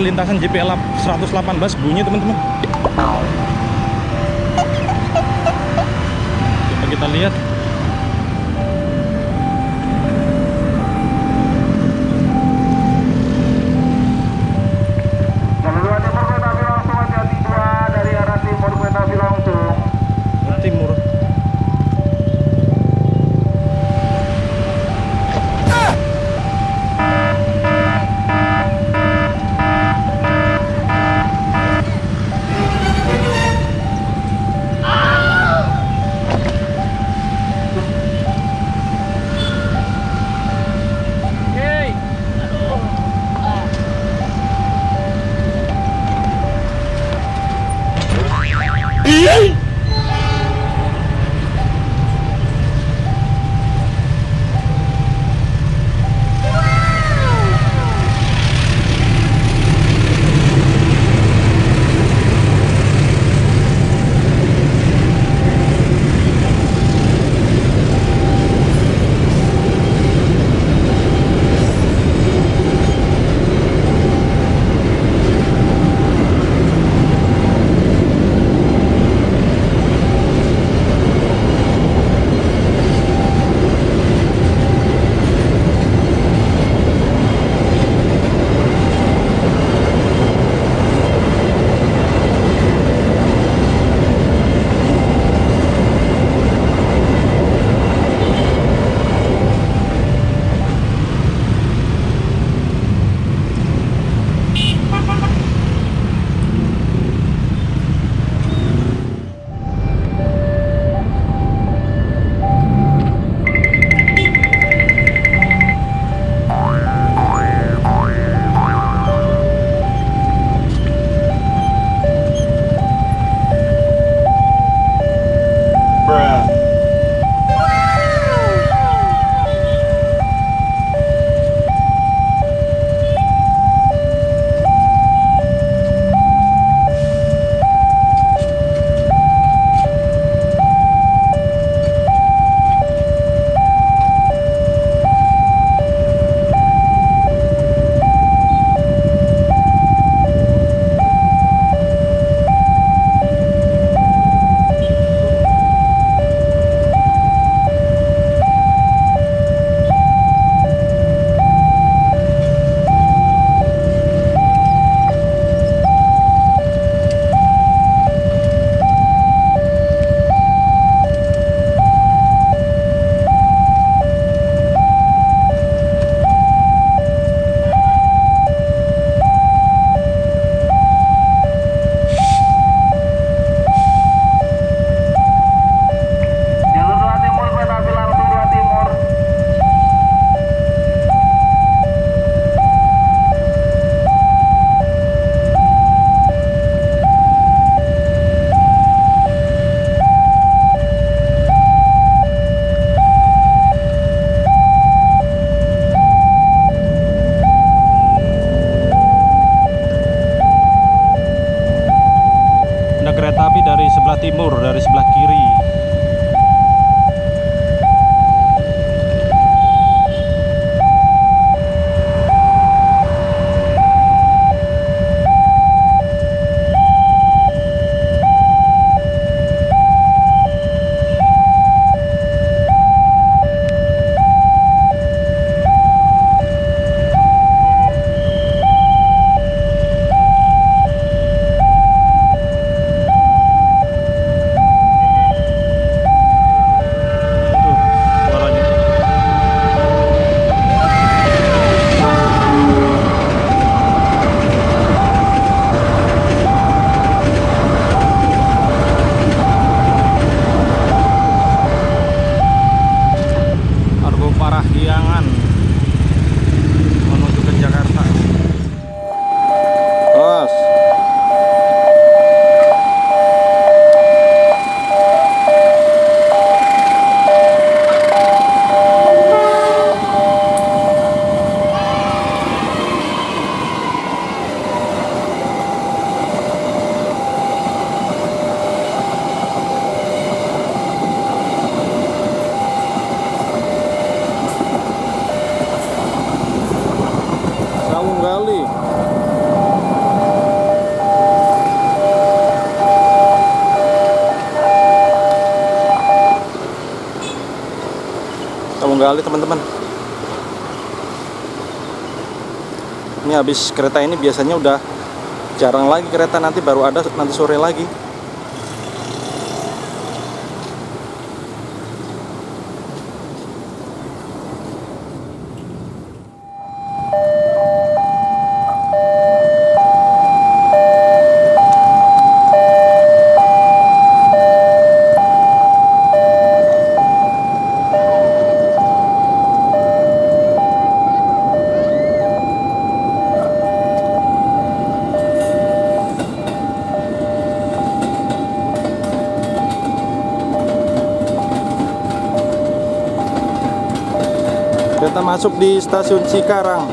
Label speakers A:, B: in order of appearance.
A: perlintasan JP 118 bunyi teman-teman. Kita lihat
B: E
A: aí? Mau gali teman-teman. Ini habis kereta ini biasanya udah jarang lagi kereta nanti baru ada nanti sore lagi Kita masuk di stasiun Cikarang.